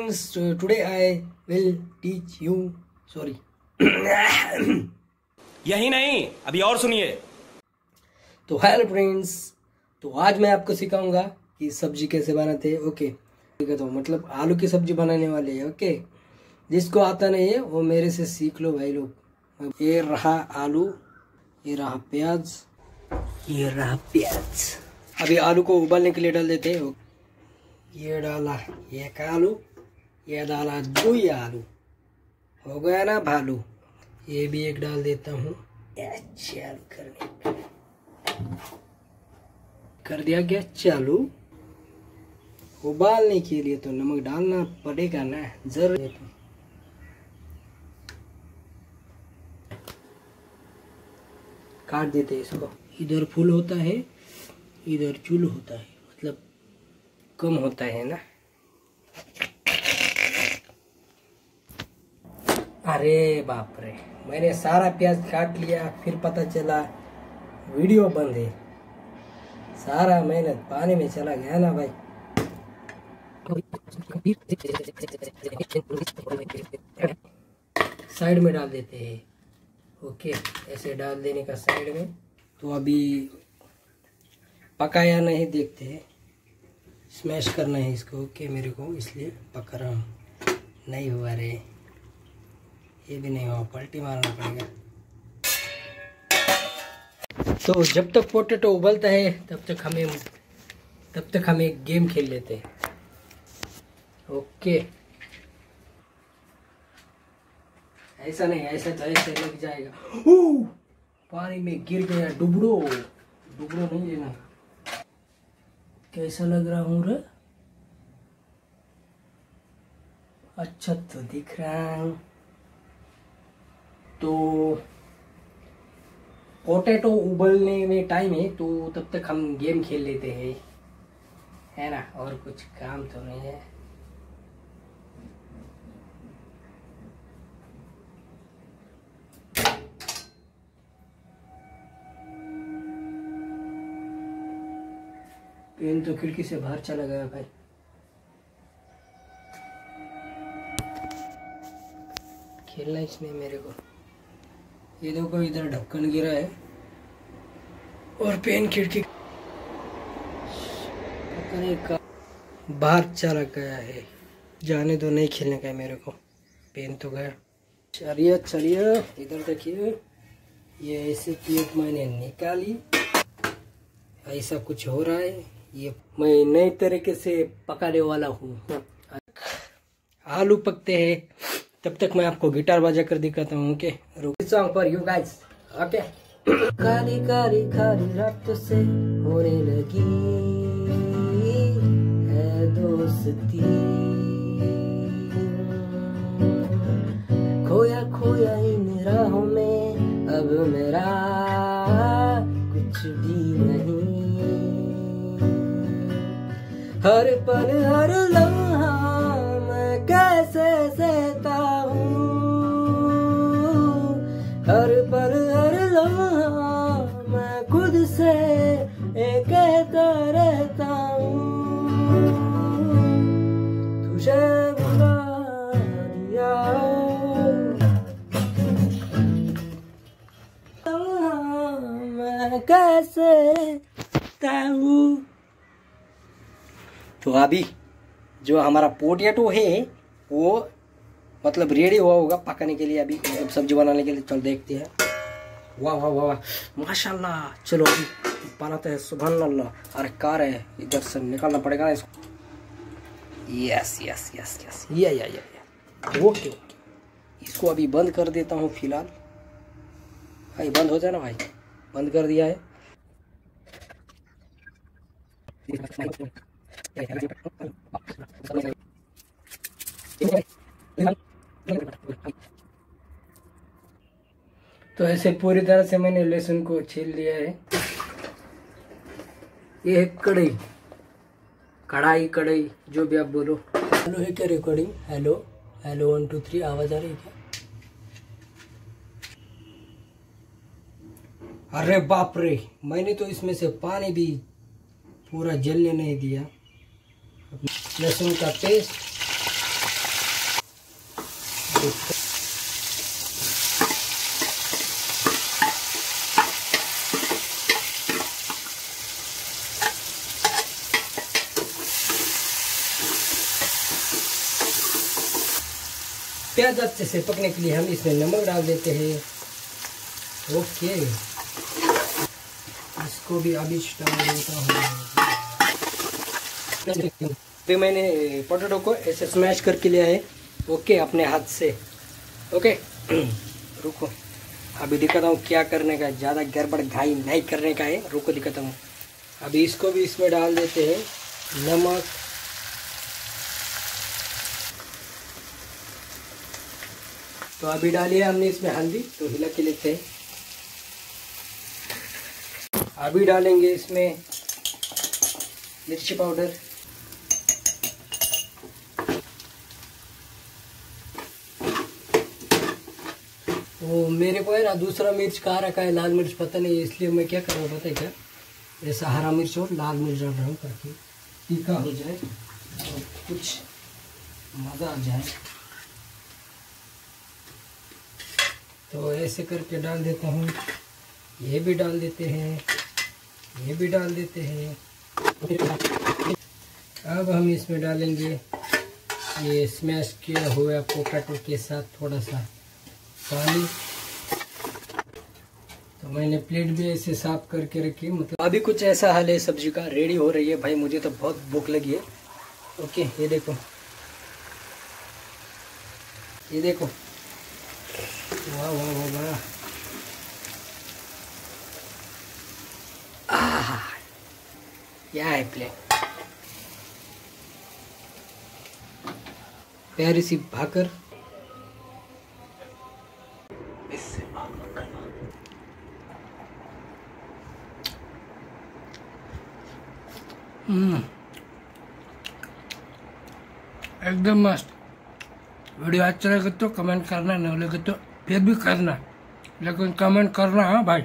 friends, today I will teach you. Sorry. यही नहीं अभी और सुनिए। तो हेलो फ्रेंड्स तो आज मैं आपको सिखाऊँगा कि सब्ज़ी कैसे बनाते हैं ओके ठीक है तो मतलब आलू की सब्ज़ी बनाने वाले हैं ओके जिसको आता नहीं है वो मेरे से सीख लो भाई लोग। ये रहा आलू ये रहा प्याज ये रहा प्याज। अभी आलू को उबालने के लिए डाल देते हैं ये डाला एक आलू। ये डाला दो आलू। हो गया ना भालू। ये भी एक डाल देता हूँ। चालू करने कर दिया गया चालू? उबालने के लिए तो नमक डालना पड़ेगा ना, ज़रूर। काट देते हैं इसको। इधर फुल होता है, इधर चूल होता है। मतलब कम होता है ना। अरे बाप रे मैंने सारा प्याज काट लिया, फिर पता चला वीडियो बंद है। सारा मेहनत पानी में चला गया ना भाई। साइड में डाल देते हैं। ओके, ऐसे डाल देने का साइड में। तो अभी पकाया नहीं, देखते हैं। स्मैश करना है इसको। ओके, मेरे को इसलिए पका रहा हूँ। नहीं हुआ रे। ये भी नहीं हुआ, पलटी मारना पड़ेगा। तो जब तक पोटेटो उबलता है, तब तक हमें, तब तक हम एक गेम खेल लेते हैं। ओके। ऐसा नहीं, ऐसा तो ऐसे लग जाएगा। पानी में गिर गया डुबड़ो। डुबड़ो नहीं लेना। कैसा लग रहा हूँ अच्छा तो दिख रहा हूँ। तो पोटैटो उबलने में टाइम है तो तब तक हम गेम खेल लेते हैं। है ना? और कुछ काम तो नहीं है। पेन तो खिड़की से बाहर चला गया भाई। खेलना इसमें मेरे को। ये देखो इधर ढक्कन गिरा है और पेन खिड़की बाहर चला गया है। जाने दो, नहीं खेलने का है मेरे को। पेन तो गया। चलिए चलिए। इधर देखिए। ये ऐसे प्लेट मैंने निकाली। ऐसा कुछ हो रहा है। ये मैं नए तरीके से पकाने वाला हूँ। आलू पकते हैं। तब तक मैं आपको गिटार बजा कर दिखाता हूँ okay song for you guys okay काली काली काली रात से होने लगी है दोस्ती। खोया खोया इन राहों में अब मेरा कुछ भी नहीं। हर पल हर लम्हा हूँ। तो अभी जो हमारा पोटैटो है, वो मतलब रेडी हुआ होगा पकाने के लिए अभी मतलब सब्ज़ी बनाने के लिए। चल देखते हैं। वाह वाह वाह माशाल्लाह। चलो अभी बनाते हैं। सुबह अल्लाह अरे कार है। इधर से निकालना पड़ेगा ना इसको। यस यस यस यस या या या या। ओके ओके इसको अभी बंद कर देता हूँ फ़िलहाल। भाई, बंद हो जाए ना भाई। बंद कर दिया है। तो ऐसे पूरी तरह से मैंने लहसुन को छील लिया है। ये है कढ़ाई। कढ़ाई कढ़ाई, जो भी आप बोलो। हेलो, है क्या recording hello hello one two three आवाज़ आ रही है क्या? अरे बाप रे, मैंने तो इसमें से पानी भी पूरा जलने नहीं दिया। लहसुन का पेस्ट। प्याज अच्छे से पकने के लिए हम इसमें नमक डाल देते हैं। ओके। इसको भी अभी देता हूँ फिर मैंने पोटैटो को ऐसे स्मैश करके लिया है। ओके अपने हाथ से। ओके रुको। अभी दिखाता हूँ क्या करने का ज़्यादा गड़बड़ घाई नहीं करने का है। रुको, दिखाता हूँ। अभी इसको भी इसमें डाल देते हैं। नमक। तो अभी डालिए हमने इसमें हल्दी। तो हिला के लेते हैं। अभी डालेंगे इसमें मिर्ची पाउडर। वो मेरे को है ना, दूसरा मिर्च कहाँ रखा है, लाल मिर्च पता नहीं, इसलिए मैं क्या कर रहा हूँ, पता है क्या? ऐसा हरा मिर्च और लाल मिर्च डाल रहा हूँ, ताकि तीखा हो जाए और कुछ मज़ा आ जाए। तो ऐसे करके डाल देता हूँ। ये भी डाल देते हैं। ये भी डाल देते हैं। अब हम इसमें डालेंगे ये स्मैश किया हुआ पोटैटो के साथ थोड़ा सा पानी। तो मैंने प्लेट भी ऐसे साफ़ करके रखी मतलब अभी कुछ ऐसा हाल है, सब्ज़ी का रेडी हो रही है। भाई, मुझे तो बहुत भूख लगी है। ओके ये देखो। ये देखो। वाह वाह वाह वाह। क्या है प्लेट प्यारी सी भाकर। हम्म। एकदम मस्त। वीडियो अच्छा लगे तो कमेंट करना, नहीं लगे तो फिर भी करना। लेकिन कमेंट करना हाँ भाई।